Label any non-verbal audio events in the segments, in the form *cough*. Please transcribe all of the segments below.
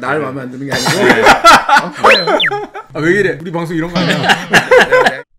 날 마음에 안 드는 게 아니고 아, 왜 이래? 우리 방송 이런 거 아니야? *laughs*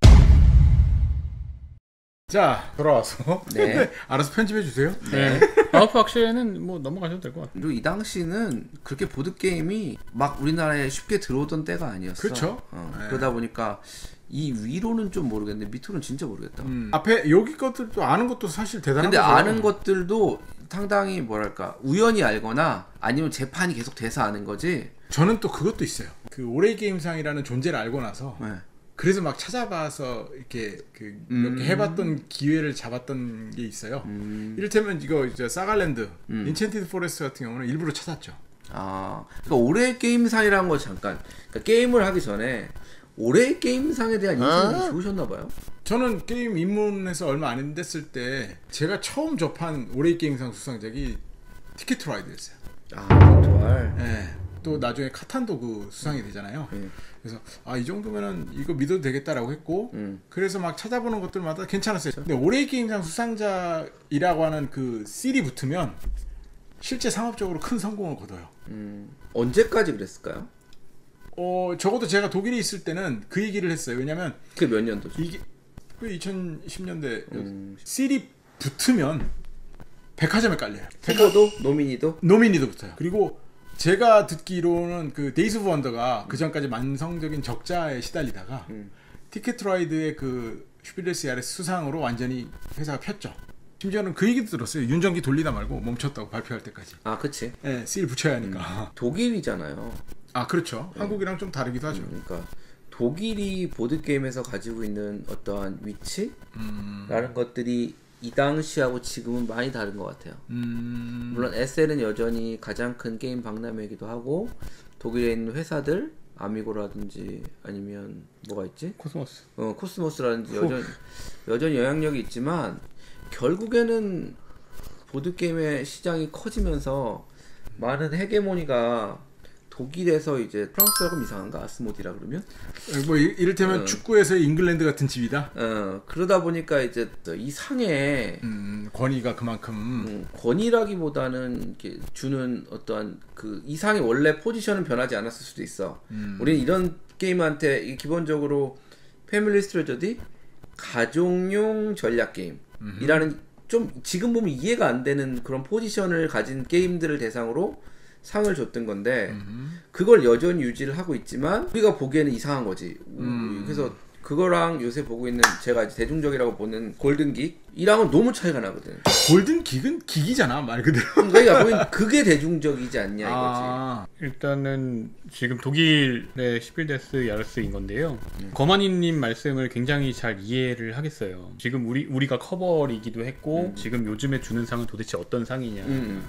자, 돌아와서. *laughs* 네. 알아서 편집해 주세요. 네. *laughs* Auf Achse는 뭐 넘어가셔도 될 것 같아요. 그리고 이 당시는 그렇게 보드 게임이 막 우리나라에 쉽게 들어오던 때가 아니었어. 그쵸. 어, 네. 그러다 보니까 이 위로는 좀 모르겠는데 밑으로는 진짜 모르겠다. 음, 앞에 여기 것들도 아는 것도 사실 대단한 근데 거죠. 아는 것들도 상당히 뭐랄까 우연히 알거나 아니면 재판이 계속 돼서 아는 거지. 저는 또 그것도 있어요. 그 올해 게임상이라는 존재를 알고 나서 네. 그래서 막 찾아봐서 이렇게 그 이렇게 해봤던 기회를 잡았던 게 있어요. 음. 이를테면 이거 이제 Sagaland, Enchanted Forest 같은 경우는 일부러 찾았죠. 아, 그러니까 올해 게임상이라는 거 잠깐. 그러니까 게임을 하기 전에 올해 게임상에 대한 인상이 좋으셨나 봐요. 저는 게임 입문해서 얼마 안 됐을 때 제가 처음 접한 올해 게임상 수상작이 티켓 라이드였어요. 아, 좋아요. 예. 또 나중에 카탄도 그 수상이 되잖아요. 음. 그래서 아 이 정도면은 이거 믿어도 되겠다라고 했고 음. 그래서 막 찾아보는 것들마다 괜찮았어요. 근데 올해 게임상 수상자이라고 하는 그 실이 붙으면 실제 상업적으로 큰 성공을 거둬요. 음. 언제까지 그랬을까요? 어 적어도 제가 독일에 있을 때는 그 얘기를 했어요. 왜냐면 그게 몇 년도죠? 이게 그 2010년대 음. seal이 붙으면 백화점에 깔려요. 후보도 nominee도 nominee도 붙어요. 그리고 제가 듣기로는 그 Days of Wonder가 그 전까지 만성적인 적자에 시달리다가 음. Ticket to Ride의 그 Spiel des Jahres 수상으로 완전히 회사가 폈죠. 심지어는 그 얘기도 들었어요. 윤전기 돌리다 말고 멈췄다고 발표할 때까지. 아, 그치. 예, seal 붙여야 하니까. 독일이잖아요. 아 그렇죠. 한국이랑 좀 다르기도 하죠. 그러니까 독일이 보드 게임에서 가지고 있는 어떠한 위치 라는 음, 것들이 이 당시하고 지금은 많이 다른 것 같아요. 음, 물론 에센은 여전히 가장 큰 게임 박람회이기도 하고 독일에 있는 회사들 Amigo라든지 아니면 뭐가 있지? Kosmos. 어 Kosmos라든지 여전 여전히 영향력이 있지만 결국에는 보드 게임의 시장이 커지면서 많은 헤게모니가 독일에서 이제 프랑스가 좀 이상한가 Asmodee라 그러면 뭐 이- 이를테면 어. 축구에서 잉글랜드 같은 집이다. 어 그러다 보니까 이제 이 상에 음, 권위가 그만큼 음, 권위라기보다는 이렇게 주는 어떠한 그 이상의 원래 포지션은 변하지 않았을 수도 있어. 음. 우리는 이런 게임한테 이 기본적으로 family strategy 가족용 전략 게임이라는 좀 지금 보면 이해가 안 되는 그런 포지션을 가진 게임들을 대상으로 상을 줬던 건데 그걸 여전히 유지를 하고 있지만 우리가 보기에는 이상한 거지. 음. 그래서 그거랑 요새 보고 있는 제가 대중적이라고 보는 골든깃이랑은 너무 차이가 나거든. 골든 킥은 기기잖아 말 그대로. 그러니까 보면 그게 대중적이지 않냐 이거지. 아, 일단은 지금 독일의 시필데스 야르스인 건데요. 음. 거마니님 말씀을 굉장히 잘 이해를 하겠어요. 지금 우리 우리가 커버이기도 했고 지금 요즘에 주는 상은 도대체 어떤 상이냐. 음.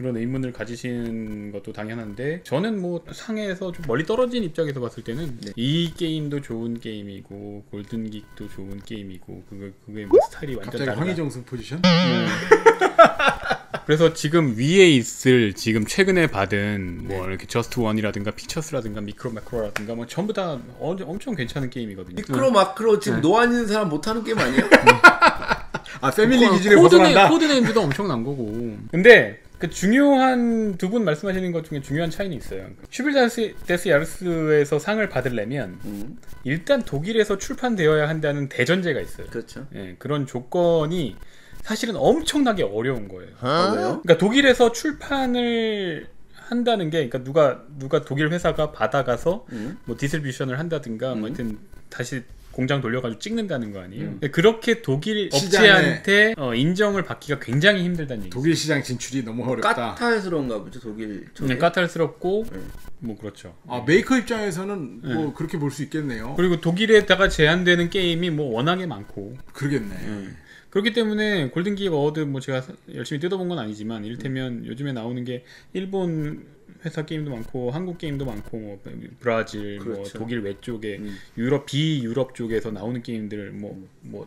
그런 의문을 가지시는 것도 당연한데 저는 뭐 상에서 좀 멀리 떨어진 입장에서 봤을 때는 네. 이 게임도 좋은 게임이고 Golden Geek도 좋은 게임이고 그거 그게 뭐 스타일이 완전 갑자기 다르다. 황희정승 포지션? *laughs* 그래서 지금 위에 있을 지금 최근에 받은 뭐 이렇게 Just One이라든가 Pictures라든가 MicroMacro라든가 뭐 전부 다 어, 엄청 괜찮은 게임이거든요. MicroMacro 지금 노안 있는 사람 못하는 게임 아니에요? *laughs* 아 family 코- 기준에 코드 벗어난다. Codenames도 엄청난 거고. 근데 그 중요한 두 분 말씀하시는 것 중에 중요한 차이는 있어요. Spiel des des Jahres에서 상을 받으려면 음, 일단 독일에서 출판되어야 한다는 대전제가 있어요. 그렇죠. 예, 그런 조건이 사실은 엄청나게 어려운 거예요. 아, 왜요? 그러니까 독일에서 출판을 한다는 게 그러니까 누가 누가 독일 회사가 받아가서 음. 뭐 distribution을 한다든가 뭐 하여튼 다시 공장 돌려가지고 찍는다는 거 아니에요. 음. 그렇게 독일 시장에- 업체한테 어, 인정을 받기가 굉장히 힘들다는 얘기죠. 독일 시장 진출이 너무 어렵다. 까탈스러운가 보죠 독일. 그냥 까탈스럽고 네. 뭐 그렇죠. 아 메이커 입장에서는 네. 뭐 그렇게 볼 수 있겠네요. 그리고 독일에다가 제한되는 게임이 뭐 워낙에 많고 그러겠네. 음. 그렇기 때문에 Golden Geek Award 뭐 제가 열심히 뜯어본 건 아니지만 이를테면 요즘에 나오는 게 일본 회사 게임도 많고 한국 게임도 많고 뭐 브라질 뭐 그렇죠. 독일 외 쪽에 음. 유럽 비유럽 쪽에서 나오는 게임들 뭐뭐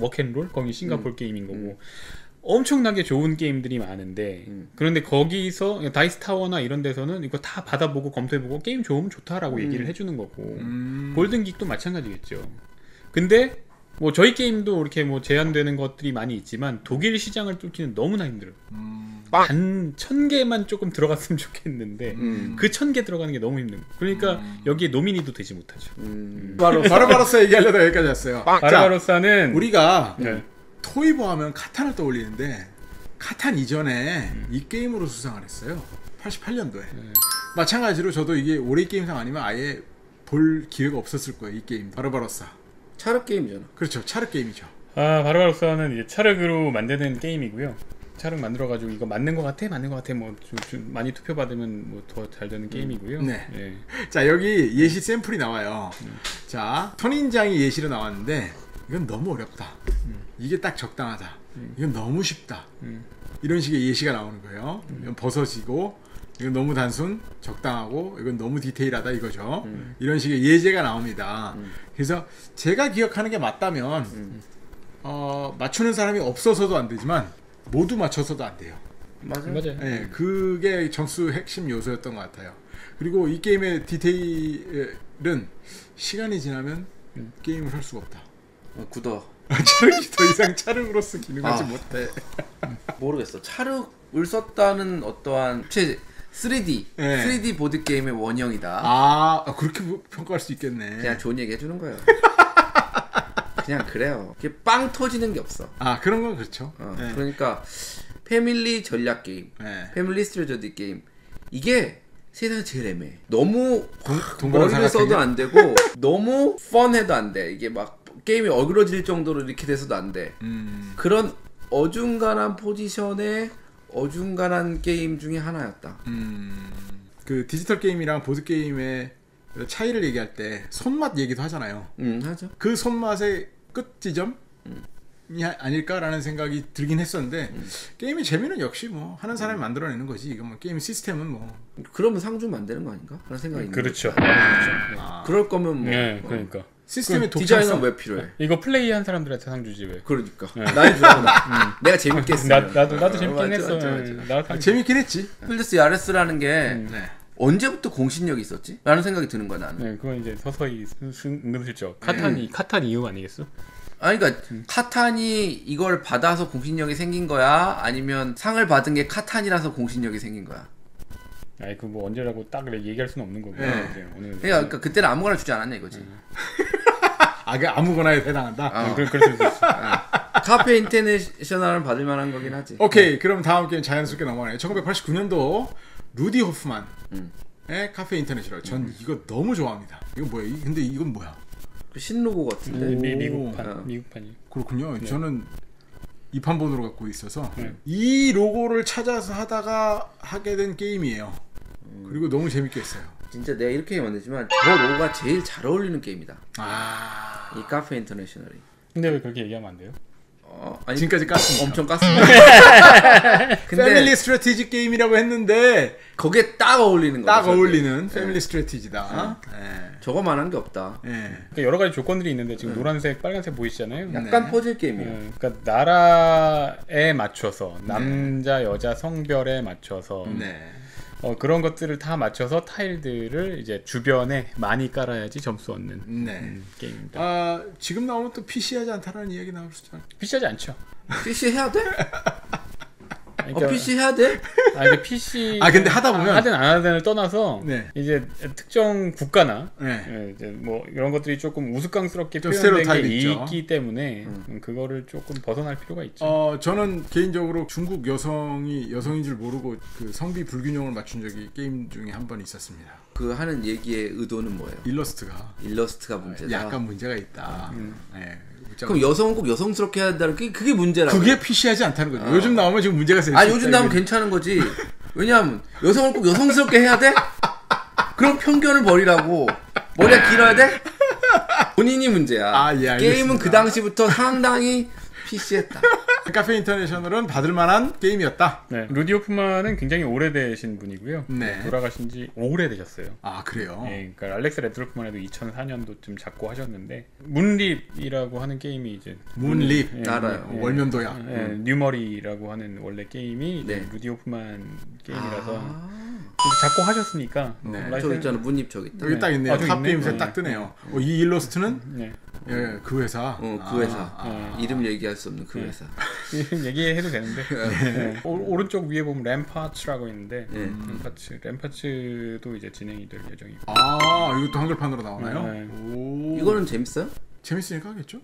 Wok and Roll 거기 싱가포르 음. 게임인 거고 엄청나게 좋은 게임들이 많은데 음. 그런데 거기서 Dice Tower나 이런 데서는 이거 다 받아보고 검토해보고 게임 좋으면 좋다라고 음. 얘기를 해주는 거고 음. Golden Geek도 마찬가지겠죠. 근데 뭐 저희 게임도 이렇게 뭐 제한되는 것들이 많이 있지만 독일 시장을 뚫기는 너무나 힘들어요. 음, 단천 개만 조금 들어갔으면 좋겠는데 음. 그천 개 들어가는 게 너무 힘든 거. 그러니까 여기에 노미니도 되지 못하죠. 음. 바로 바로바로스 얘기하려다 여기까지 왔어요. 자, 바르바로사는 우리가 네. 토이보 하면 카탄을 떠올리는데 카탄 이전에 이 게임으로 수상을 했어요. 88년도에. 마찬가지로 저도 이게 올해 게임상 아니면 아예 볼 기회가 없었을 거예요. 이 게임. 바로바로사. 차르 게임이잖아. 그렇죠. 차르 게임이죠. 아 바르바로사는 이제 차르그로 만드는 게임이고요. 차르 만들어가지고 이거 맞는 것 같아, 맞는 것 같아, 뭐 좀, 좀 많이 투표 받으면 뭐 더 잘 되는 게임이고요. 네. 예. *laughs* 자 여기 예시 샘플이 나와요. 자 선인장이 예시로 나왔는데 이건 너무 어렵다. 이게 딱 적당하다. 이건 너무 쉽다. 음. 이런 식의 예시가 나오는 거예요. 이건 버섯이고 이건 너무 단순, 적당하고 이건 너무 디테일하다 이거죠. 이런 식의 예제가 나옵니다. 그래서 제가 기억하는 게 맞다면 어, 맞추는 사람이 없어서도 안 되지만 모두 맞춰서도 안 돼요. 맞아. 맞아요. 네, 그게 점수 핵심 요소였던 것 같아요. 그리고 이 게임의 디테일은 시간이 지나면 게임을 할 수가 없다. 어, 굳어. *laughs* 차르기 더 이상 차르그로스 기능하지 아. 못해. 모르겠어. 차르을 썼다는 어떠한 최 3D 네. 3D 보드 게임의 원형이다. 아, 아, 그렇게 평가할 수 있겠네. 그냥 좋은 얘기 해주는 거예요. 그냥 그래요. 이게 빵 터지는 게 없어. 아 그런 건 그렇죠. 어, 네. 그러니까 family 전략 게임, 네. family strategy 게임 이게 세상에 제일 애매해. 너무 동- 머리를 써도? 안 되고 *laughs* 너무 fun해도 안 돼. 이게 막 게임이 어그러질 정도로 이렇게 돼서도 안 돼. 음, 그런 어중간한 포지션의 어중간한 게임 중에 하나였다. 음, 그 디지털 게임이랑 보드 게임의 차이를 얘기할 때 손맛 얘기도 하잖아요. 음 하죠. 그 손맛의 끝 지점이 아- 아닐까라는 생각이 들긴 했었는데 게임의 재미는 역시 뭐 하는 사람이 만들어내는 거지. 이거 뭐 게임 시스템은 뭐 그러면 상 주면 안 되는 거 아닌가? 그런 생각이 그렇죠. 거죠. 아, 그럴 거면 뭐 네, 어, 그러니까 시스템의 디자인은. 왜 필요해? 이거 플레이한 사람들한테 상 주지 왜? 그러니까 날 주라고 *laughs* 내가 재밌게 나 했으면 나도 나도 어, 재밌긴 맞죠, 했어. 맞죠, 맞죠. 나도 상- 재밌긴 했지. 필드스 야레스라는 게 네. 언제부터 공신력이 있었지? 라는 생각이 드는 거야 나는 네, 그건 이제 서서히 은근슬쩍 카탄이 카탄 이유 아니겠어? 아니 그러니까 카탄이 이걸 받아서 공신력이 생긴 거야? 아니면 상을 받은 게 카탄이라서 공신력이 생긴 거야? 아니 그 뭐 언제라고 딱 얘기할 수는 없는 거고. 네. 그러니까, 그러니까 그때는 아무거나 주지 않았냐 이거지 아, 그 아무거나에 해당한다. 어. 그 그럴 수도 있어. 카페 인터내셔널은 받을 만한 거긴 하지 오케이, 그럼 다음 게임 자연스럽게 넘어가네요. 1989년도 루디 호프만의 음. 카페 인터내셔널. 전 이거 너무 좋아합니다. 이거 뭐야? 이- 근데 이건 뭐야? 그 신로고 같은데 미, 오. 미국판 어. 미국판이. 그렇군요. 저는 이 판본으로 갖고 있어서 네. 이 로고를 찾아서 하다가 하게 된 게임이에요. 그리고 너무 재밌게 했어요. 진짜 내가 이렇게 만들지만 저 로고가 제일 잘 어울리는 게임이다 아, 이 카페 인터내셔널이 근데 왜 그렇게 얘기하면 안 돼요? 어, 아니 지금까지 깠습니다. 엄청 깠습니다 *laughs* 근데 family strategy 게임이라고 했는데 거기에 딱 어울리는 거야 딱 어울리는 family strategy다. 네. 저거만 한 게 없다 네. 그러니까 여러 가지 조건들이 있는데 지금 노란색, 빨간색 보이시잖아요. 약간 네. 퍼즐 게임이야 예, 그러니까 나라에 맞춰서 남자 여자 성별에 맞춰서 네. 어, 그런 것들을 다 맞춰서 타일들을 이제 주변에 많이 깔아야지 점수 얻는 네. 음, 게임입니다. 아, 지금 나오면 또 PC하지 않다라는 이야기 나올 수 있잖아요. PC하지 않죠. PC 해야 돼? *laughs* 아니, 어, PC 해야 돼? 아, 이게 PC *laughs* 아, 근데 하다 보면- 하든 안 하든을 떠나서 네. 이제 특정 국가나 네. 예, 이제 뭐 이런 것들이 조금 우스꽝스럽게 좀 표현된 게 있죠. 있기 때문에 음, 그거를 조금 벗어날 필요가 있죠. 어, 저는 개인적으로 중국 여성이 여성인 줄 모르고 그 성비 불균형을 맞춘 적이 게임 중에 한 번 있었습니다. 그 하는 얘기의 의도는 뭐예요? 일러스트가 일러스트가 문제다. 약간 문제가 있다. 네. 그럼 여성은 꼭 여성스럽게 해야 한다는 게 그게 문제라고. 그게 PC하지 않다는 거죠. 요즘 나오면 지금 문제가 생겨. 아 요즘 나오면 괜찮은 거지. 왜냐하면 여성을 꼭 여성스럽게 해야 돼? 그럼 편견을 버리라고. 머리가 길어야 돼? 본인이 문제야. 아, 예. 게임은 그 당시부터 상당히 PC했다. *laughs* 카페 인터내셔널은 받을 만한 게임이었다. 네, 루디 호프만은 굉장히 오래되신 분이고요. 네. 돌아가신 지 오래되셨어요. 아 그래요. 예, 그러니까 알렉스 랜돌프만 해도 2004년도쯤 작고하셨는데 문립이라고 하는 게임이 이제 문립 예, 알아요. 예, 월면도야. 예, 뉴머리라고 하는 원래 게임이 이제 네. 루디 호프만 게임이라서 아, 작고하셨으니까 네. 라이센- 저기 있잖아 문입 저기 있다. 여기 네. 딱 있네요. 아, 탑 있네. 게임즈에 네. 딱 뜨네요. 어, 이 일러스트는 네. 예, 그 회사. 어, 아, 그 회사. 아, 이름 얘기할 수 없는 그 네. 회사. *laughs* 얘기해도 되는데 네. 오, 오른쪽 위에 보면 램파츠라고 있는데 네. 램파츠 램파츠도 이제 진행이 될 예정이고 아, 이것도 한글판으로 나오나요? 네. 오. 이거는 재밌어요? 재밌으니까 하겠죠?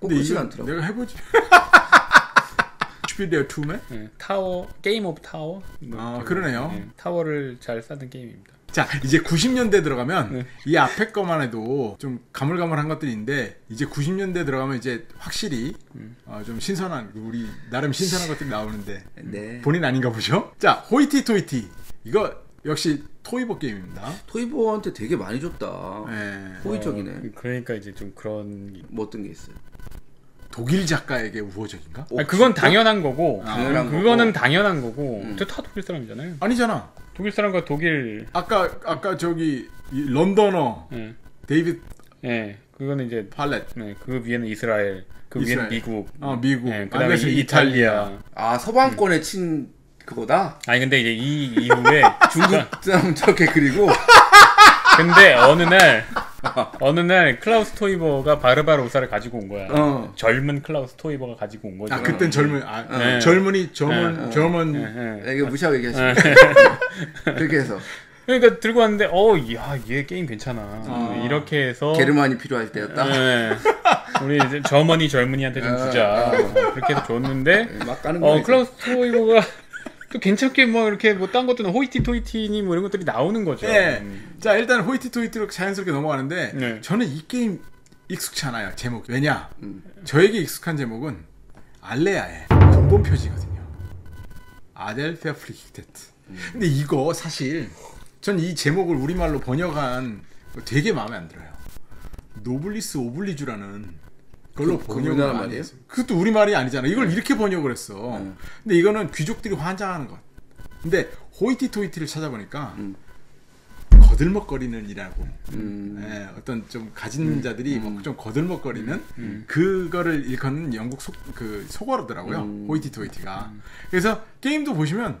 꼭 근데 않더라고. 내가 해보지. *laughs* 슈피리어 투맨? 네. 타워 게임 오브 타워 뭐 아, 이렇게 그러네요. 네. 타워를 잘 쌓는 게임입니다. 자, 이제 90년대 들어가면 네. 이 앞에 거만 해도 좀 가물가물한 것들이 있는데 이제 90년대 들어가면 이제 확실히 음. 어, 좀 신선한 우리 나름 신선한 것들이 나오는데 네. 본인 아닌가 보죠? 자, Hoity Toity 이거 역시 토이버 게임입니다. 토이버한테 되게 많이 줬다. 예. 호의적이네. 어, 그러니까 이제 좀 그런 뭐 어떤 게 있어요? 독일 작가에게 우호적인가? 어, 아니, 그건? 당연한 거고 당연한 그거는 거고. 당연한 거고 음. 저다 독일 사람이잖아요. 아니잖아. 독일 사람과 독일 아까 아까 저기 이 런던어 예. 데이비드 예. 그거는 이제 팔렛, 네, 그 위에는 이스라엘, 그 위에는 이스라엘. 미국, 어 미국, 예, 그다음에 안에서 이탈리아. 아 서방권에 친 그거다. 아니 근데 이제 이 이후에 *laughs* 중국 사람 저렇게 그리고 *laughs* 근데 어느 날 *laughs* 어느 날 클라우스 토이버가 바르바로사를 가지고 온 거야. 어. 젊은 클라우스 토이버가 가지고 온 거죠. 아 그땐 젊은 아 네. 젊은이 젊은 네. 젊은 예, 예. 이거 무시하고 얘기하시면 *laughs* 그렇게 해서 그러니까 들고 왔는데 어야얘 게임 괜찮아. 아. 이렇게 해서 게르만이 필요할 때였다. 예. 우리 이제 저머니 젊은이한테 좀 주자. 어, 그렇게 해서 줬는데 네, 막 까는 어. 클라우스 토이버가 또 괜찮게 뭐 이렇게 뭐 딴 것들은 Hoity Toity니 뭐 이런 것들이 나오는 거죠. 예. 음. 자 일단 Hoity Toity로 자연스럽게 넘어가는데 네. 저는 이 게임 익숙치 않아요 제목 왜냐 음. 저에게 익숙한 제목은 알레아의 근본 표지거든요 Adel verpflichtet 근데 이거 사실 전 이 제목을 우리말로 번역한 거 되게 마음에 안 들어요 노블리스 오블리주라는 걸로 그- 그 번역을 많이 말이에요? 그것도 우리 말이 아니잖아 이걸 이렇게 번역을 했어 음. 근데 이거는 귀족들이 환장하는 것 근데 hoity toity를 찾아보니까 음. 거들먹거리는 이라고 음. 예, 어떤 좀 가진 자들이 뭐좀 거들먹거리는 음. 그거를 일컫는 영국 속, 그 속어로더라고요. 음. hoity toity가. 그래서 게임도 보시면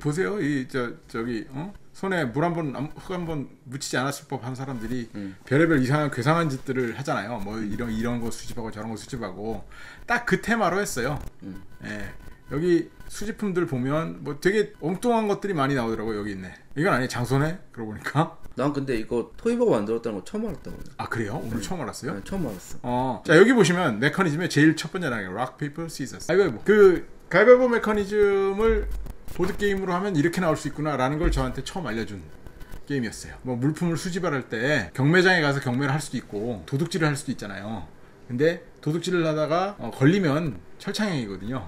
보세요. 이 저 저기 어? 손에 물 한번 흙 한번 묻히지 않았을 법한 사람들이 음. 별의별 이상한 괴상한 짓들을 하잖아요. 뭐 이런 이런 거 수집하고 저런 거 수집하고 딱 그 테마로 했어요. 음. 예. 여기 수집품들 보면 뭐 되게 엉뚱한 것들이 많이 나오더라고요. 여기 있네. 이건 아니 장소네. 그러고 보니까. 난 근데 이거 토이버가 만들었다는 거 처음 알았다고. 아 그래요? 오늘 처음 알았어요? 네, 처음 알았어. 어. 자 여기 보시면 메커니즘의 제일 첫 번째 단계 rock paper scissors. 가위바위보. 그 가위바위보 메커니즘을 보드 게임으로 하면 이렇게 나올 수 있구나라는 걸 저한테 처음 알려준 게임이었어요. 뭐 물품을 수집할 때 경매장에 가서 경매를 할 수도 있고 도둑질을 할 수도 있잖아요. 근데 도둑질을 하다가 어, 걸리면 철창행이거든요.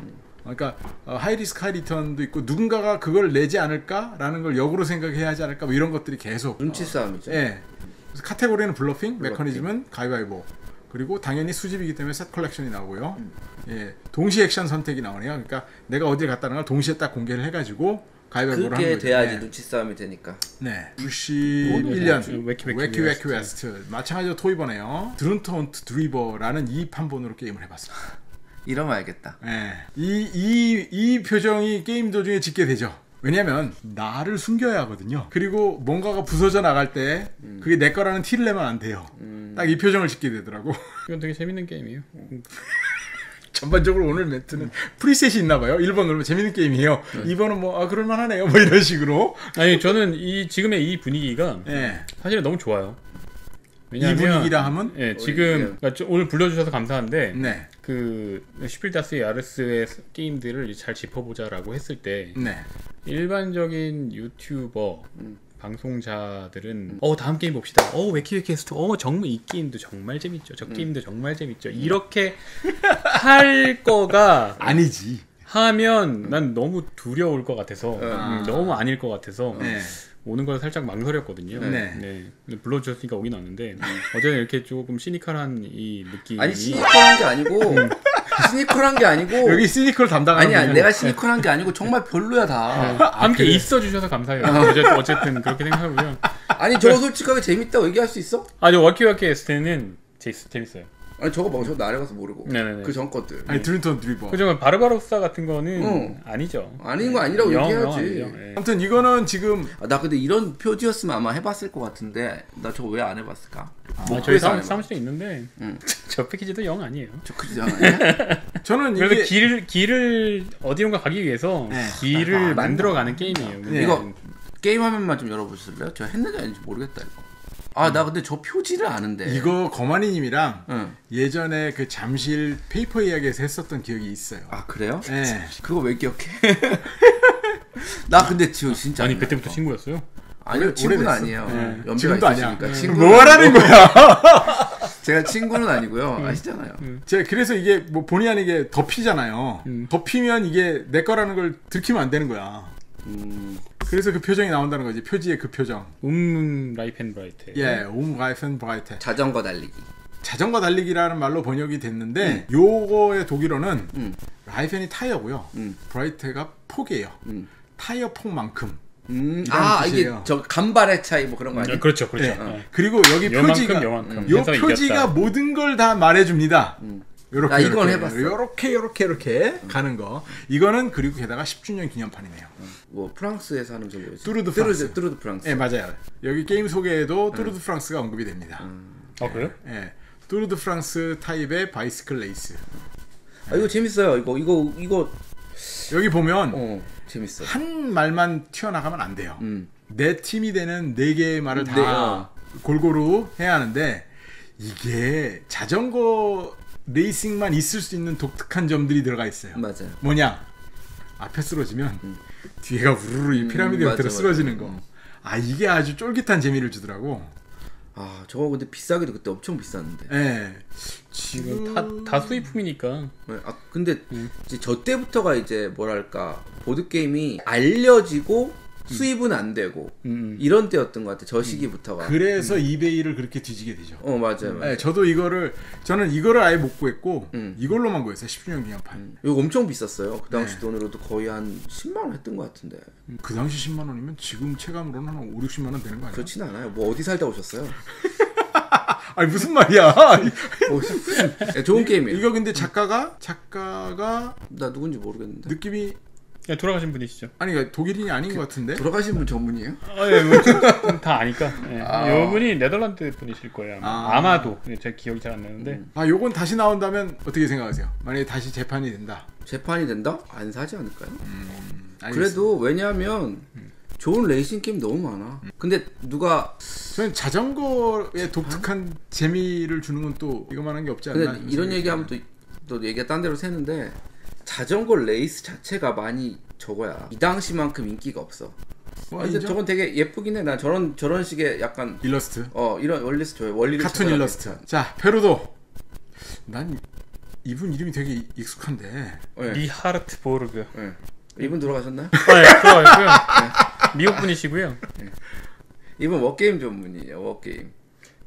그러니까 어, high risk high return도 있고 누군가가 그걸 내지 않을까라는 걸 역으로 생각해야 하지 않을까 뭐 이런 것들이 계속 눈치 싸움이죠. 예. 그래서 카테고리는 bluffing, 메커니즘은 가위바위보. 그리고 당연히 수집이기 때문에 set collection이 나오고요. 예. 동시 액션 선택이 나오네요. 그러니까 내가 어디를 갔다는 걸 동시에 딱 공개를 해가지고 가위바위보를 하는 그게 거죠. 돼야지 네. 눈치 싸움이 되니까. 네. 부시 오, 1년 Wacky, Wacky, West. 마찬가지로 토이버네요. Drunter und Drüber라는 이 판본으로 게임을 해봤습니다. 이러면 알겠다. 예. 이, 이, 이 표정이 게임 도중에 짓게 되죠. 왜냐면 나를 숨겨야 하거든요. 그리고 뭔가가 부서져 나갈 때 그게 내 거라는 티를 내면 안 돼요. 딱이 표정을 짓게 되더라고. 이건 되게 재밌는 게임이에요. 음. *laughs* 전반적으로 오늘 멘트는 preset이 있나 봐요. 1번 누르면 재밌는 게임이에요. 2번은 뭐, 아, 그럴만 하네요. 뭐 이런 식으로. 아니 저는 이 지금의 이 분위기가 예. 사실은 너무 좋아요. 이 분위기라 하면? 예, 지금 그러니까 좀 오늘 불러주셔서 감사한데 네. 그 Spiel des Jahres의 게임들을 잘 짚어보자라고 했을 때 네. 일반적인 유튜버 음. 방송자들은 어 다음 게임 봅시다. 어 Wacky Wacky West. 어 정말 이 게임도 정말 재밌죠. 음. 저 게임도 정말 재밌죠. 이렇게 *laughs* 할 거가 아니지. 하면 난 너무 두려울 것 같아서 아. 음, 너무 아닐 것 같아서 네. 오는 걸 살짝 망설였거든요. 네. 근데 불러주셨으니까 오긴 왔는데 어제는 이렇게 조금 시니컬한 이 느낌이 아니 시니컬한 게 아니고 시니컬한 게 아니고 여기 시니컬 담당하는 아니야 분이요. 내가 시니컬한 게 아니고 정말 별로야 다. 함께 있어 주셔서 감사해요. 어쨌든, 어쨌든 그렇게 생각하고요. 아니 저 솔직하게 재밌다고 얘기할 수 있어? 아저 워키워키 에스테는 재, 재밌어요. 아니 저거 뭐 저거 나래 가서 모르고 네네네. 그 전 것들 아니 드림턴 드리버. 그죠 바르바로사 같은 거는 어. 아니죠. 아닌 거 아니라고 영, 얘기해야지. 영 아니죠. 예. 아무튼 이거는 지금 아, 나 근데 이런 표지였으면 아마 해봤을 것 같은데 나 저거 왜 안 해봤을까? 아, 뭐 저희 그래서 안 사, 해봐. 사무실에 있는데 응. *laughs* 저 패키지도 영 아니에요. 저 크지 않아요? *laughs* 저는 그래서 이게 길을 길을 어디론가 가기 위해서 네. 길을 아, 안 만들어가는 게임이에요. 네. 이거 게임 화면만 좀 열어보실래요? 저 했는지 아닌지 모르겠다 이거. 아 나 근데 저 표지를 아는데. 이거 거만이님이랑 응. 예전에 그 잠실 페이퍼 이야기에서 했었던 기억이 있어요. 아 그래요? 예. 그거 왜 기억해? *laughs* 나 근데 지금 진짜 아니 안 그때부터. 친구였어요. 아니요 친구는. 아니에요. 네. 연배가 지금도 아니야. 있으니까 네. 친구는 뭐라는. 거야? *laughs* 제가 친구는 아니고요. 아시잖아요. 제가 그래서 이게 뭐 본의 아니게 덮이잖아요. 음. 덮이면 이게 내 거라는 걸 들키면 안 되는 거야. 음, 그래서 그 표정이 나온다는 거지. 표지의 그 표정. Um Reifenbreite. 예, Um Reifenbreite. 자전거 달리기. 자전거 달리기라는 말로 번역이 됐는데 요거의 독일어는 음, Reifen이 타이어고요. 음, Breite가 폭이에요. 음. 타이어 폭만큼. 음, 아 뜻이에요. 이게 저 간발의 차이 뭐 그런 거 아니에요? 아, 그렇죠, 그렇죠. 예. 어. 그리고 여기 요만큼 표지가 요만큼. 요 표지가 이겼다. 모든 걸 다 말해줍니다. 음. 요렇게 나 이건 요렇게, 해봤어. 요렇게 요렇게 요렇게 가는 거. 이거는 그리고 게다가 10주년 기념판이네요. 뭐 프랑스에서 하는 저 뭐지? 뚜르드 프랑스. 뚜르드 프랑스. 예, 맞아요. 여기 게임 소개에도 네. 뚜르드 프랑스가 언급이 됩니다. 아 그래요? 예. 뚜르드 프랑스 타입의 bicycle race. 아 이거 재밌어요. 이거 이거 이거 여기 보면 어 재밌어. 한 말만 튀어나가면 안 돼요. 음. 내 팀이 되는 네 개의 말을 다 네, 어. 골고루 해야 하는데 이게 자전거 레이싱만 있을 수 있는 독특한 점들이 들어가 있어요. 맞아요. 뭐냐? 앞에 쓰러지면 뒤에가 우르르 이 피라미드 음, 형태로 맞아, 쓰러지는 맞아. 거. 음. 아 이게 아주 쫄깃한 재미를 주더라고. 아 저거 근데 비싸기도 그때 엄청 비쌌는데. 예. 지금 지금 다, 다 수입품이니까. 네, 아 근데 음. 이제 저 때부터가 이제 뭐랄까 보드 게임이 알려지고 수입은 안 되고 음. 이런 때였던 것 같아. 저 시기부터가. 그래서 이베이를 그렇게 뒤지게 되죠. 어 맞아요. 맞아요. 예, 저도 이거를 저는 이거를 아예 못 구했고 음. 이걸로만 구했어요. 10주년 기념판. 음. 이거 엄청 비쌌어요. 그 당시 네. 돈으로도 거의 한 10만 원 했던 것 같은데. 그 당시 10만 원이면 지금 체감으로는 한 5, 60만 원 되는 거 아니야? 그렇진 않아요. 뭐 어디 살다 오셨어요? *laughs* 아니 무슨 말이야? 뭐, 네, 좋은 게임이에요. 이거 근데 작가가 작가가 나 누군지 모르겠는데. 느낌이 야, 돌아가신 분이시죠? 아니 그러니까 독일인이 아닌 것 같은데. 돌아가신 분 전문이에요? 아, 예, 뭐, 좀- 좀다 아니까. 예. 아. 이분이 네덜란드 분이실 거예요. 아마. 아. 아마도. 예, 제 기억이 잘 안 나는데. 아 요건 다시 나온다면 어떻게 생각하세요? 만약에 다시 재판이 된다. 재판이 된다? 안 사지 않을까요? 알겠습니다. 그래도 왜냐하면 좋은 레이싱 게임 너무 많아. 근데 누가 저는 자전거의 독특한 재미를 주는 건 또 이거만한 게 없지 않나. 근데 이런 얘기하면 또, 또 얘기가 딴 데로 새는데 자전거 레이스 자체가 많이 저거야. 이 당시만큼 인기가 없어. 뭐 근데 인정? 저건 되게 예쁘긴 해. 난 저런 저런 식의 약간 일러스트, 어 이런 원리스 좋아해. 원리를 카툰 일러스트. 듯한. 자 페루도 난 이분 이름이 되게 익숙한데. 예. 리하르트 보르그. 예. 이분 돌아가셨나요? 아, 예, 들어가고요. *laughs* 미국 분이시고요. 이분 워게임 전문이에요. 워게임.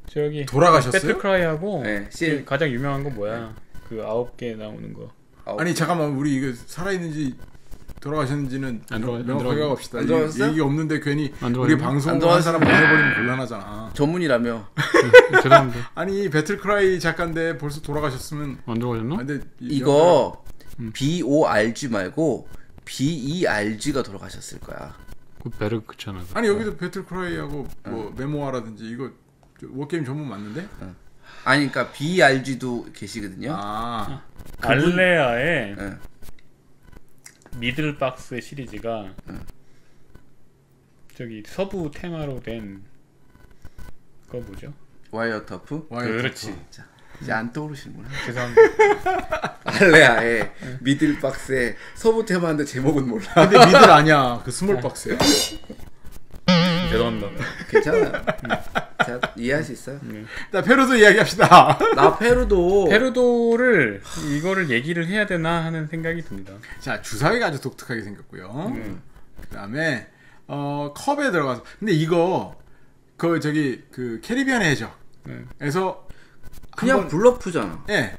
저기 돌아가셨어요? 배틀크라이하고 네, 그. 가장 유명한 건 뭐야? 그 아홉 개 나오는 거. 아니 잠깐만 우리 이거 살아 있는지 돌아가셨는지는 안 돌아가- 안 명확하게 돌아가- 갑시다. 안 이- 돌아가셨어요? 얘기 없는데 괜히 안 우리 돌아가셨나? 방송 안한 돌아가셨어요? 사람 보내버리면 곤란하잖아. 전문이라며. 네, 죄송합니다. *laughs* 아니 배틀크라이 작가인데 벌써 돌아가셨으면 안 들어가셨나? 아, 근데 이- 이거 B O R G 말고 B E R G가 돌아가셨을 거야. 그 베르크잖아. 아니 여기도 Battle Cry하고 어. 뭐 Memoir라든지 이거 저 war game 전문 맞는데? 아니 그러니까 B E R G도 계시거든요. 아 알레아의 예. middle box 시리즈가 응. 저기 서부 테마로 된 그거 뭐죠? Wyatt Earp. Wyatt 그렇지. Earp. 자, 이제 안 떠오르시는구나. 죄송합니다. *laughs* 알레아의 middle box의 서부 테마인데 제목은 몰라. 근데 middle 아니야 그 small box야. *laughs* 죄송합니다. 괜찮아요. 자, 이해할 수 있어요. 자 페루도 이야기합시다. *laughs* 나 페루도 페루도를 이거를 얘기를 해야 되나 하는 생각이 듭니다. 자 주사위가 아주 독특하게 생겼고요. 음. 그 다음에 어 컵에 들어가서 근데 이거 그 저기 그 캐리비안의 네. 해적에서 그냥 한번- bluff잖아. 예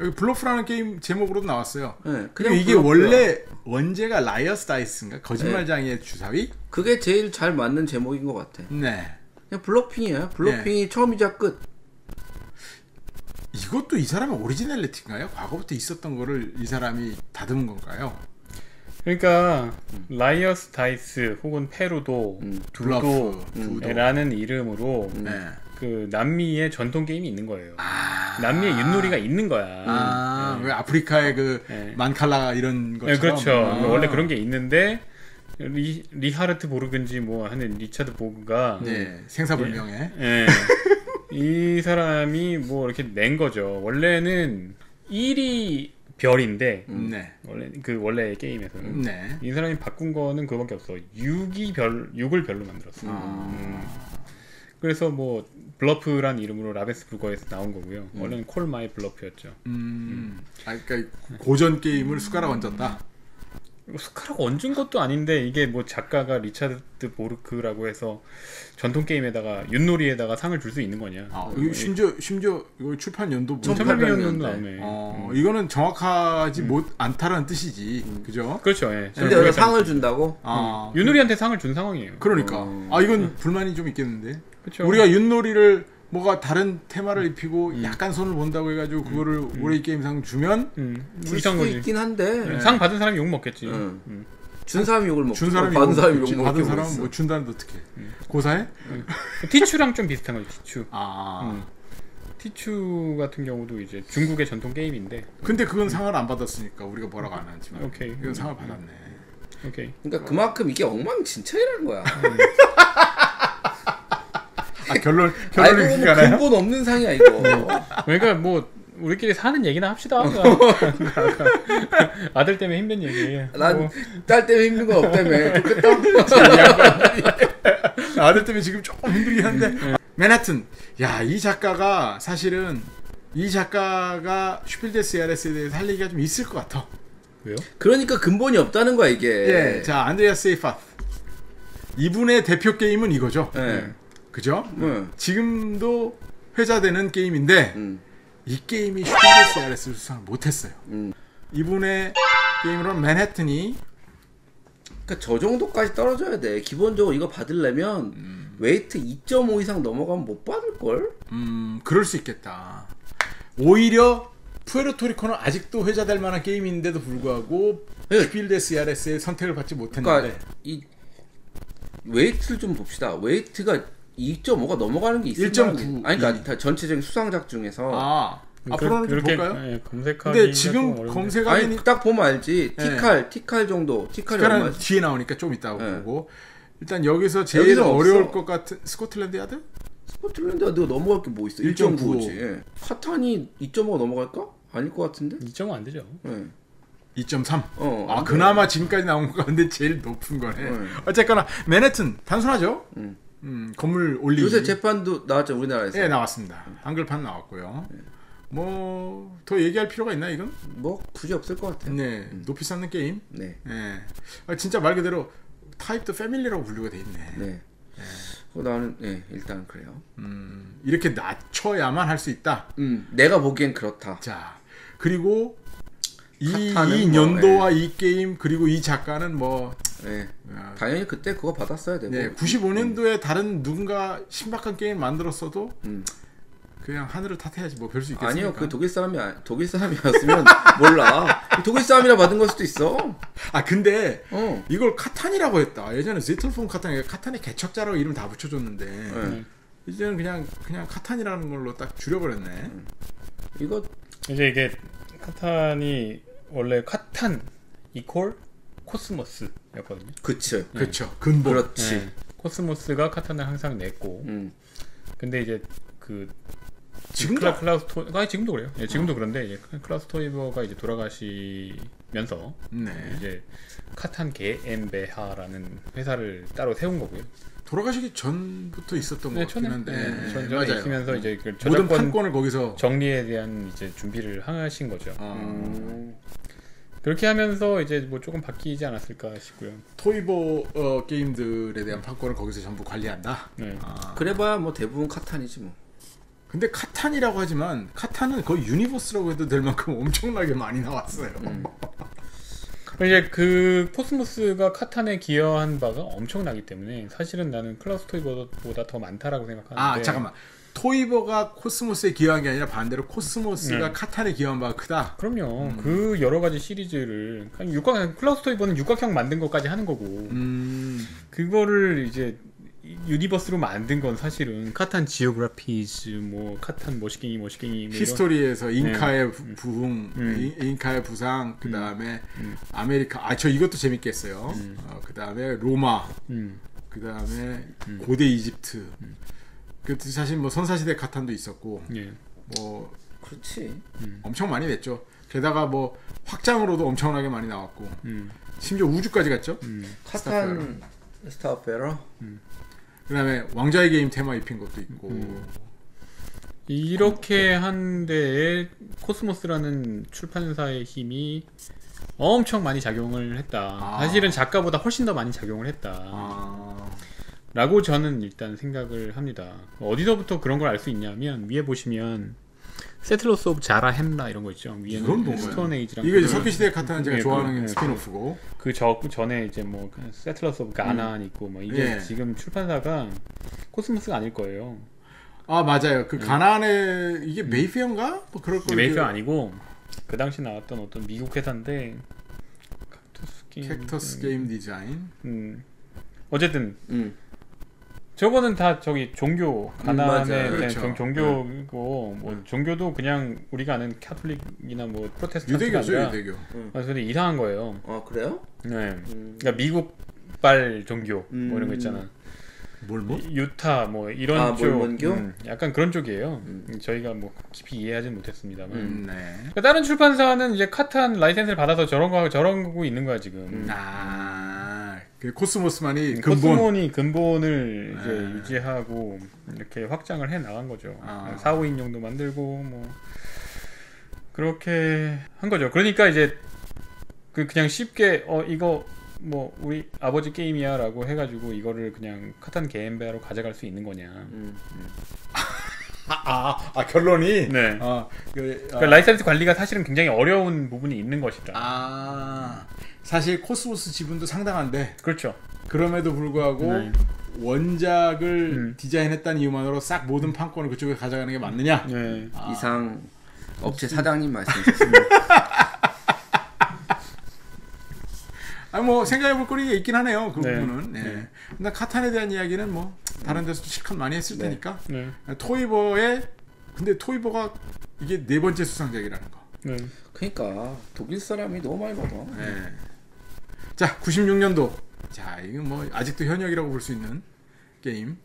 여기 Bluff라는 게임 제목으로도 나왔어요. 예, 그리고 그냥 이게 bluff야. 원래 원제가 Liar's Dice인가 거짓말장이의 주사위? 그게 제일 잘 맞는 제목인 것 같아. 네. 그냥 bluffing이야. bluffing이 네. 처음이자 끝. 이것도 이 사람의 originality인가요? 과거부터 있었던 거를 이 사람이 다듬은 건가요? 그러니까 Liar's Dice 혹은 페루도 음. 두도. 두도라는 이름으로 네. 그 남미의 전통 게임이 있는 거예요. 아, 남미의 윷놀이가 있는 거야. 아, 왜 아프리카의 그 네. 만칼라 이런 네, 것처럼 그렇죠. 아. 원래 그런 게 있는데 리, 리하르트 보르근지 뭐 하는 리차드 보그가 네, 생사불명예. 예. 이 사람이 뭐 이렇게 낸 거죠. 원래는 1이 별인데 네. 원래 그 원래 게임에서는 네. 이 사람이 바꾼 거는 그거밖에 없어. 6이 별 6을 별로 만들었어. 아. 음. 그래서 뭐 Bluff란 이름으로 라벤스부르거에서 나온 거고요. 원래는 Call My Bluff였죠. 음. 아, 그러니까 고전 게임을 숟가락 얹었다. 숟가락 얹은 것도 아닌데 이게 뭐 작가가 리차드 보르크라고 해서 전통 게임에다가 윷놀이에다가 상을 줄 수 있는 거냐? 아, 이거 심지어 심지어 이거 출판 연도 뭐 1800년도 1800 나오네. 어, 이거는 정확하지 못 않다라는 뜻이지. 그죠? 그렇죠. 예. 근데 여기서 상을 준다고? 아, 윷놀이한테 상을 준 상황이에요. 그러니까. 어. 아, 이건 불만이 좀 있겠는데. 그렇죠. 우리가 윷놀이를 뭐가 다른 테마를 입히고 약간 손을 본다고 해가지고 그거를 올해 게임상 주면 음, 줄 수도 거지. 있긴 한데 네, 상 받은 사람이 욕 먹겠지. 응. 음. 준 사람이 욕을 먹고 준 사람이 받은 욕 사람이 먹겠지. 욕 받은 먹고 사람은 뭐 준다는데 어떻게? 고사해? 티추랑 좀 비슷한 거지. 티추. 아. 음. 티추 같은 경우도 이제 중국의 전통 게임인데. 근데 그건 상을 안 받았으니까 우리가 뭐라고 안 하지만. 오케이. 이건 상을 받았네. 오케이. 그러니까 그만큼 이게 엉망진창이라는 거야. *laughs* 아 결론 결론이 보면 그게 나요? 근본 없는 상이야 이거. 그러니까 뭐 우리끼리 사는 얘기나 합시다. *laughs* 아들 때문에 힘든 얘기. 뭐, 난딸 때문에 힘든 건 없다며. 좋겠다. *laughs* *laughs* 아들 때문에 지금 조금 힘들긴 한데. 맨하튼. 야, 이 작가가 사실은 이 작가가 슈필드 CRS에 대해서 할 얘기가 좀 있을 것 같아. 왜요? 그러니까 근본이 없다는 거야 이게. 예. 자, 안드레아스 세이파트. 이분의 대표 게임은 이거죠. 예. 그죠? 응. 지금도 회자되는 게임인데 음. 이 게임이 슈필드 CRS를 수상을 못했어요. 음. 이분의 게임으로는 맨해튼이 그러니까 저 정도까지 떨어져야 돼. 기본적으로 이거 받으려면 weight 2.5 이상 넘어가면 못 받을 걸. 음, 그럴 수 있겠다. 오히려 푸에르토리코는 아직도 회자될 만한 게임인데도 불구하고 네. 슈필드 CRS의 선택을 받지 못했는데 그러니까 이 weight를 좀 봅시다. weight가 2.5가 넘어가는 게 있을 1.9. 만한- 아니 그러니까 다 전체적인 수상작 중에서 아 앞으로는 좀 그렇게, 볼까요? 예, 검색하기. 근데 지금 검색하기 아니 딱 보면 알지. 네. 티칼 티칼 정도. 티칼이 얼마? 뒤에 나오니까 좀 이따가 네. 보고 일단 여기서 제일 어려울 없어. 것 같은 스코틀랜드 야드? 스코틀랜드가 내가 넘어갈 게 뭐 있어? 1.95. 1.95지. 카탄이 2.5가 넘어갈까? 아닐 것 같은데. 2.5안 되죠. 예. 2.3. 어. 아. 그나마 지금까지 나온 거 가운데 제일 높은 거네. 네. 어쨌거나 맨해튼 단순하죠. 음. 음, 건물 올리기. 요새 재판도 나왔죠 우리나라에서. 예 나왔습니다. 한글판 나왔고요. 뭐더 얘기할 필요가 있나 이건? 뭐 굳이 없을 것 같아. 네 높이 쌓는 게임. 네. 예. 아, 진짜 말 그대로 타입도 family라고 분류가 돼 있네. 네. 어, 나는 네 일단 그래요. 음, 이렇게 낮춰야만 할 수 있다. 음 내가 보기엔 그렇다. 자 그리고 이, 카탄은 이 뭐, 연도와 이 게임 그리고 이 작가는 뭐 네. 아, 당연히 그때 그거 받았어야 되고. 네, 95년도에 다른 누군가 신박한 게임 만들었어도 음. 그냥 하늘을 탓해야지 뭐 별 수 있겠습니까? 아니요 그 독일 사람이 아- 독일 사람이었으면 *laughs* 몰라. 독일 사람이라 받은 걸 수도 있어. 아 근데 어. 이걸 카탄이라고 했다. 예전에 지틀폰 카탄이 카탄의 개척자라고 이름 다 붙여줬는데 네. 이제는 그냥 그냥 카탄이라는 걸로 딱 줄여버렸네. 이거 이제 이게 카탄이 원래 카탄 이콜 코스모스였거든요. 그치. 그렇죠. 근본. 그렇지. 네. 코스모스가 카탄을 항상 냈고, 음. 근데 이제 그 지금도 클라, 클라우스 토, 아 지금도 그래요. 예, 지금도 그런데 이제 클라우스 토이버가 이제 돌아가시면서 네. 이제 카탄 GmbH라는 회사를 따로 세운 거고요. 돌아가시기 전부터 있었던 것 같긴 한데 네, 전, 전에 맞아요. 있으면서 이제 그 모든 저작권 판권을 거기서 정리에 대한 이제 준비를 하신 거죠. 어, 음. 그렇게 하면서 이제 뭐 조금 바뀌지 않았을까 싶고요. 토이버 어, 게임들에 대한 판권을 거기서 전부 관리한다. 네. 아, 그래봐야 뭐 대부분 카탄이지 뭐. 근데 카탄이라고 하지만 카탄은 거의 universe라고 해도 될 만큼 *laughs* 엄청나게 많이 나왔어요. 음. *laughs* 이제 그 코스모스가 카탄에 기여한 바가 엄청나기 때문에 사실은 나는 클라우스 토이버보다 더 많다라고 생각하는데. 아 잠깐만 토이버가 코스모스에 기여한 게 아니라 반대로 코스모스가 네. 카탄에 기여한 바가 크다. 그럼요. 그 여러 가지 시리즈를 육각 클라우스 토이버는 육각형 만든 것까지 하는 거고 음, 그거를 이제 universe로 만든 건 사실은 카탄 Geographies 뭐 카탄 머시갱이 머시갱이 뭐 history에서 인카의 부- 부흥, 음. 인- 인카의 부상, 그 다음에 아메리카. 아 저 이것도 재밌겠어요. 음. 어, 그 다음에 로마, 음, 그 다음에 고대 이집트. 그 사실 뭐 선사시대 카탄도 있었고 예. 뭐 그렇지. 엄청 많이 냈죠. 게다가 뭐 확장으로도 엄청나게 많이 나왔고 음, 심지어 우주까지 갔죠. 카탄 스타페라. 그다음에 왕자의 게임 테마 입힌 것도 있고 음. 이렇게 한 데에 코스모스라는 출판사의 힘이 엄청 많이 작용을 했다. 아. 사실은 작가보다 훨씬 더 많이 작용을 했다. 아, 라고 저는 일단 생각을 합니다. 어디서부터 그런 걸 알 수 있냐면 위에 보시면 Settlers of Zarahemla 이런 거 있죠. 위에는? Stone Age랑 이게 이제 석기 시대 카탄은 제가 예, 좋아하는 그, spin-off고 그 저 전에 이제 뭐 Settlers of Canaan 있고 뭐 이게 예. 지금 출판사가 코스모스가 아닐 거예요. 아 맞아요. 그 가나안의 이게 메이페어인가? 뭐 그럴 거. 메이페어 아니고 그 당시 나왔던 어떤 미국 회사인데 Cactus Game Cactus Game Design. 음. 어쨌든 음. 저거는 다 저기 종교 맞아요. 가난의 그렇죠. 종, 종교고 뭐 종교도 그냥 우리가 아는 카톨릭이나 뭐 프로테스탄트가 유대교죠 아니라 유대교. 아, 근데 이상한 거예요. 아 그래요? 네. 음. 그러니까 미국발 종교 뭐 이런 거 음. 있잖아. 뭘 뭐? 유타 뭐 이런 아, 쪽 몰몬교? 음, 약간 그런 쪽이에요. 음. 저희가 뭐 깊이 이해하진 못했습니다만. 음. 네. 그러니까 다른 출판사는 이제 카탄 라이센스를 받아서 저런 거 저런 거고 있는 거야 지금. 음. 아, 그 코스모스만이 음, 근본. 코스몬이 근본을 이제 네. 유지하고 이렇게 확장을 해 나간 거죠. 아. 4, 5인용도 만들고 뭐 그렇게 한 거죠. 그러니까 이제 그 그냥 쉽게 어 이거 뭐 우리 아버지 게임이야라고 해가지고 이거를 그냥 카탄 GmbH로 가져갈 수 있는 거냐. 음. 아, *laughs* 아, 아, 결론이. 네. 아, 그, 아, 그러니까 라이센스 관리가 사실은 굉장히 어려운 부분이 있는 것이다. 아, 사실 코스모스 지분도 상당한데 그렇죠. 그럼에도 불구하고 네. 원작을 음. 디자인했다는 이유만으로 싹 모든 판권을 그쪽에 가져가는 게 맞느냐? 네. 아. 이상 업체 사장님 *laughs* 말씀이셨습니다. *laughs* 아니 뭐 생각해 볼 거리가 있긴 하네요. 그 네. 부분은. 네. 네. 근데 카탄에 대한 이야기는 뭐 다른 데서도 실컷 많이 했을 네. 테니까. 네. 토이버의 근데 토이버가 이게 네 번째 수상작이라는 거. 네. 그러니까 독일 사람이 너무 많이 받아. 네. 자, 96년도. 자, 이건 뭐 아직도 현역이라고 볼 수 있는 게임.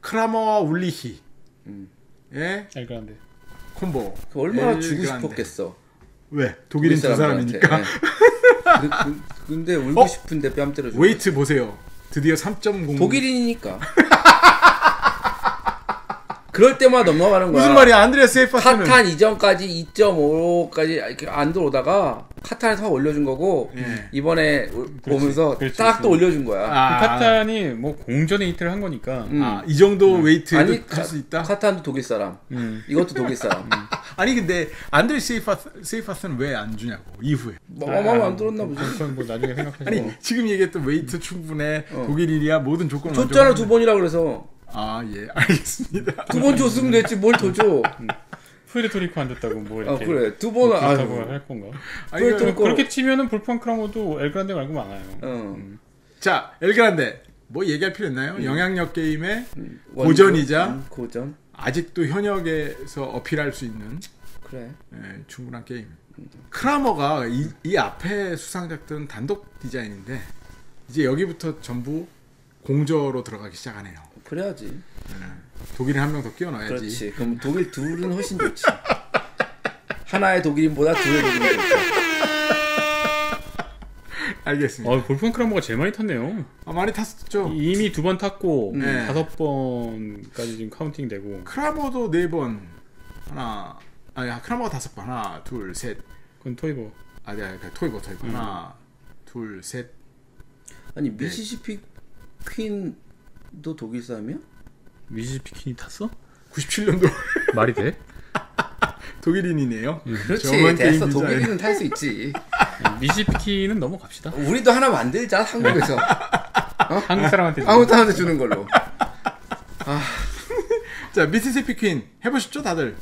크라머와 울리히의 음. 엘 그란데. 콤보. 그 얼마나 엘 주고 그란데. 싶었겠어. 왜? 독일인 두. 사람이니까. 네. 그, 그, 근데 울고 어? 싶은데 뺨 때려 줘. Weight 보세요. 드디어 3.0. 독일인이니까. *laughs* 그럴 때마다 넘어가는 거야. 무슨 말이야? 안드레아스 세이파스는 카탄 이전까지 2.5까지 이렇게 안 들어오다가 카탄에서 확 올려준 거고 예. 이번에 올- 보면서 딱 또. 올려준 거야. 아, 그 카탄이 뭐 공전의 히트를 한 거니까. 음. 아, 이 정도 weight에도 아니 할수 있다? 카탄도 독일 사람. 음. 이것도 독일 사람. *laughs* 아니 근데 안드레아스 세이파스, 세이파스는 왜 안 주냐고 이후에 뭐 마음에 안 들었나 보지. 그건 뭐 나중에 생각하시고. 아니 지금 얘기했던 weight 충분해 어. 독일인이야 모든 조건 줬잖아 두 번이라 그래서 아 예 알겠습니다 두 번 줬으면 됐지 뭘 더 줘. 푸에르토리코 안 줬다고 뭐아 이렇게. 그래 두 번. 그렇다고 아유. 할 건가? 푸에르토리코- 그- 또- 그렇게 치면은 볼프강 크라머도 엘그란데 말고 많아요. 어. 자 엘그란데 뭐 얘기할 필요 있나요 영향력 게임의 원조? 고전이자 음, 고전. 아직도 현역에서 어필할 수 있는 그래. 예, 충분한 게임 크라머가 이, 이 앞에 수상작들은 단독 디자인인데 이제 여기부터 전부 공저로 들어가기 시작하네요 그래야지. 독일인 한 명 더 끼워넣어야지 그렇지. 그럼 독일 둘은 훨씬 좋지. 하나의 독일인보다 둘의 좋지. *laughs* 알겠습니다 어, 볼프강 크라머가 제일 많이 탔네요. 아, 많이 탔었죠 이미 두 번 탔고 네. 다섯 번까지 지금 카운팅 되고. 크라머도 네 번 하나 아니 크라머가 다섯 번 하나 둘 셋 그건 토이버. 아니 아니 그 토이버 토이버 음. 하나 둘 셋 아니 미시시피 퀸 도 독일 사람이야? 미시시피 퀸이 탔어? 97년도 *laughs* 말이 돼? 독일인이네요. 그렇지. 정말 게임 됐어. 독일인은 탈 수 있지. 미시시피 퀸은 넘어갑시다. 우리도 하나 만들자 한국에서. 한국 사람한테 아무 사람한테 주는 걸로. *laughs* 자 미시시피 퀸 해보셨죠 다들?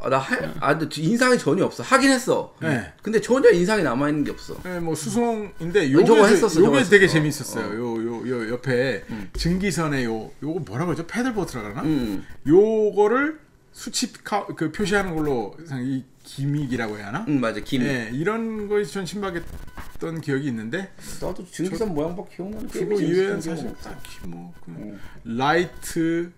아, 나 할, 아, 근데 인상이 전혀 없어. 하긴 했어. 네. 근데 전혀 인상이 남아있는 게 없어. 네, 뭐 수송인데 요게 저거 했었어, 저거 요게 되게 했었어. 재밌었어요. 요요 요 옆에 증기선에 요 요거 뭐라 그러죠? 패들보트라 그러나? 음. 요거를 수치 카, 그 표시하는 걸로 이 기믹이라고 해야 하나? 응, 맞아. 김. 예, 이런 거에 전 신박했던 기억이 있는데 나도 증기선 모양밖에 기억나는 게 그거 이외에는 사실 딱히 뭐 그, Light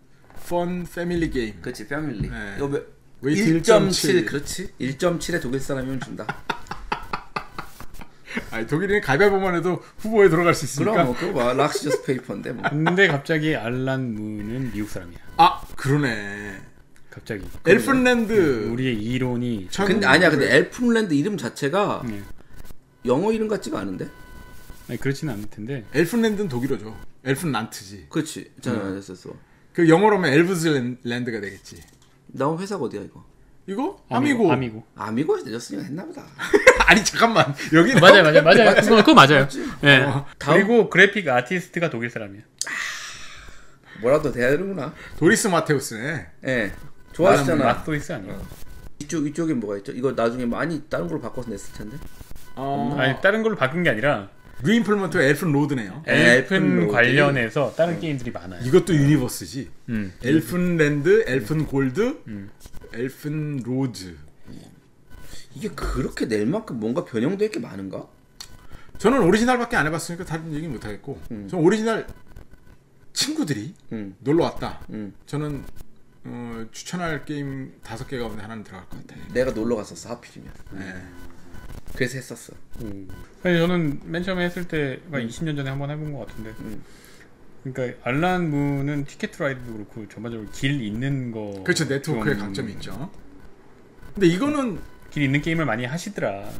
fun family 게임. 그렇지, family. 네. Weight 1.7 1.7. 그렇지. 1.7에 독일 사람이면 준다. *laughs* 아니 독일은 가위바위보만 해도 후보에 들어갈 수 있으니까. 그럼 뭐 그거 봐. Rock scissors paper인데 뭐. 근데 갑자기 알란 무는 미국 사람이야. 아 그러네. 갑자기. 엘펜랜드. 우리의 이론이 천- 근데 아니야. 근데 엘펜랜드 이름 자체가 네. 영어 이름 같지가 않은데. 아니, 그렇지는 않을 텐데. Elfenland는 독일어죠. Elfenland지. 그렇지. 저는 했었어. 그 영어로면 Elves Land가 되겠지. 나온 회사가 어디야 이거? 이거 Amigo. Amigo. Amigo에서 내줬으니까 했나 보다. *laughs* 아니 잠깐만 여기 어, 맞아요, 맞아요, 맞아요. 그거, 그거 맞아요. 예. 어, 다음- 그리고 그래픽 아티스트가 독일 사람이야. 뭐라도 돼야 되는구나. 도리스 마테우스네. 예. 좋아하시잖아. 마토이스 아니야? 이쪽 이쪽에 뭐가 있죠? 이거 나중에 많이 다른 걸로 바꿔서 냈을 텐데. 어, 아니 다른 걸로 바꾼 게 아니라 reimplement Elfenroads네요. Elfen Elfenroads. 관련해서 다른 게임들이 많아요. 이것도 universe지. 음. Elfenland, Elfengold, Elfenroads. 이게 그렇게 낼 만큼 뭔가 변형될 게 많은가? 저는 오리지널밖에 안 해봤으니까 다른 얘기 못 하겠고. 저는 오리지널 친구들이 응. 놀러 왔다. 응. 저는 어, 추천할 게임 다섯 개 가운데 하나는 들어갈 것 같아요. 내가 놀러 갔었어 하필이면. 네. 그래서 했었어. 아니, 저는 맨 처음에 했을 때가 20년 전에 한번 해본 것 같은데. 음. 그러니까 알란 문은 Ticket to Ride도 그렇고 전반적으로 길 잇는 거. 그렇죠 네트워크의 좀 강점이 있죠. 근데 이거는 길 잇는 게임을 많이 하시더라.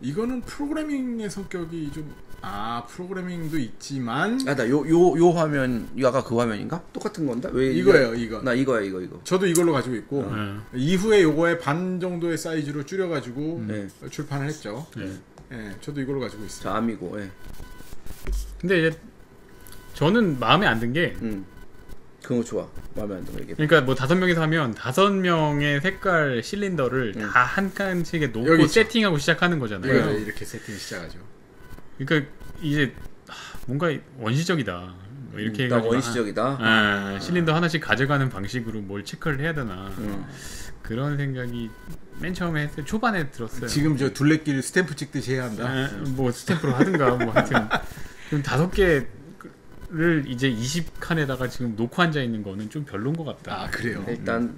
이거는 프로그래밍의 성격이 좀 아 프로그래밍도 있지만 아나 요 요 요 화면 이거 아까 그 화면인가? 똑같은 건데? 왜 이거예요 이거. 나 이거야 이거 이거. 저도 이걸로 가지고 있고 음. 이후에 요거의 반 정도의 사이즈로 줄여가지고 네. 출판을 했죠. 네. 예, 저도 이걸로 가지고 있어요. 저 아미고. 예. 근데 이제 저는 마음에 안 든게 음. 그거 좋아. 마음에 안 들어 이게. 그러니까 뭐 다섯 명이서 하면 다섯 명의 색깔 실린더를 다한 칸씩에 놓고 여기. 세팅하고 시작하는 거잖아요. 이거 이렇게 세팅 시작하죠. 그러니까 이제 하, 뭔가 원시적이다. 뭐 이렇게 나 해가지고 원시적이다. 아, 아, 실린더 하나씩 가져가는 방식으로 뭘 체크를 해야 되나 음. 그런 생각이 맨 처음에 했을 때 초반에 들었어요. 지금 저 둘레길 스탬프 찍듯이 해야 한다. 아, 뭐 스탬프로 하든가 뭐 하여튼 *laughs* 다섯 개 를 이제 20칸에다가 지금 놓고 앉아 있는 거는 좀 별론 것 같다. 아 그래요. 일단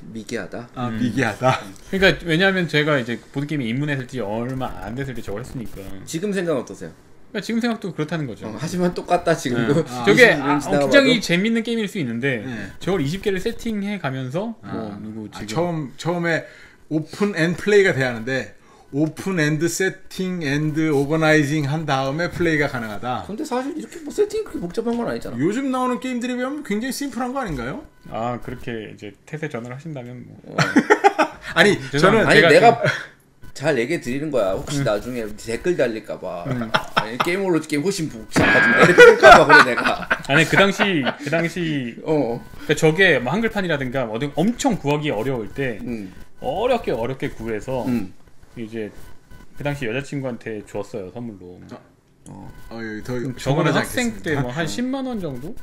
미개하다. 아 미개하다. 그러니까 왜냐하면 제가 이제 보드 게임에 입문했을 때 얼마 안 됐을 때 저걸 했으니까. 지금 생각 어떠세요? 그러니까 지금 생각도 그렇다는 거죠. 어, 하지만 똑같다 지금도. 네. 아, 저게 20년 아, 어. 굉장히 재밌는 게임일 수 있는데 네. 저걸 20개를 세팅해 가면서 뭐 아, 누구 아, 지금 처음 처음에 open and play가 돼야 하는데 open and setting and organizing 한 다음에 플레이가 가능하다. 근데 사실 이렇게 뭐 세팅이 그렇게 복잡한 건 아니잖아. 요즘 나오는 게임들에 비하면 굉장히 심플한 거 아닌가요? 아 그렇게 이제 태세 전환을 하신다면 뭐 *laughs* 아니 죄송합니다. 저는 아니 제가 내가 잘 얘기해 드리는 거야. 혹시 나중에 댓글 달릴까봐. 아니, 게임으로 게임 훨씬 복잡하지. 내릴까봐 그래 내가. 아니 그 당시 그 당시 어. 그러니까 저게 뭐 한글판이라든가 어디 엄청 구하기 어려울 때 음. 어렵게 어렵게 구해서 음. 이제 그 당시 여자친구한테 줬어요 선물로. 어. 어, 여기 더 저거는 학생 때 뭐 한 10만 원 정도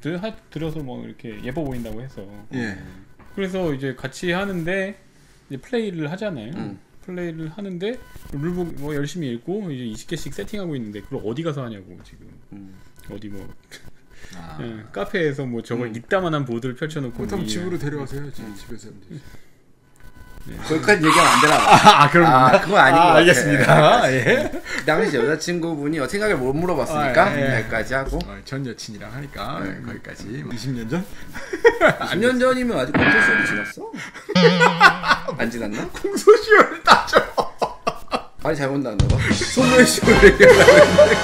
들, 하, 들여서 뭐 이렇게 예뻐 보인다고 해서 예. 그래서 이제 같이 하는데 이제 플레이를 하잖아요. 음. 플레이를 하는데 룰북 뭐 열심히 읽고 이제 20개씩 세팅하고 있는데 그걸 어디 가서 하냐고 지금 음. 어디 뭐 아. 예, 카페에서 뭐 저걸 이따만한 보드를 펼쳐놓고 그렇다면 이- 집으로 데려가세요. 지- 집에서. 거기까지 얘기하면 안 되나 봐. 아, 그럼 아, 그건 아닌 것 같아. 알겠습니다. 예. 그 당시 여자친구분이 어, 생각을 못 물어봤으니까 아, 예. 여기까지 하고 어, 전 여친이랑 하니까 네. 거기까지 20년 전 10년 전이면 아직 공소시효도 지났어? *laughs* 안 지났나? 공소시효를 따져. 아니 잘못 나왔나 봐. *laughs* 소멸시효를 얘기하려고 했는데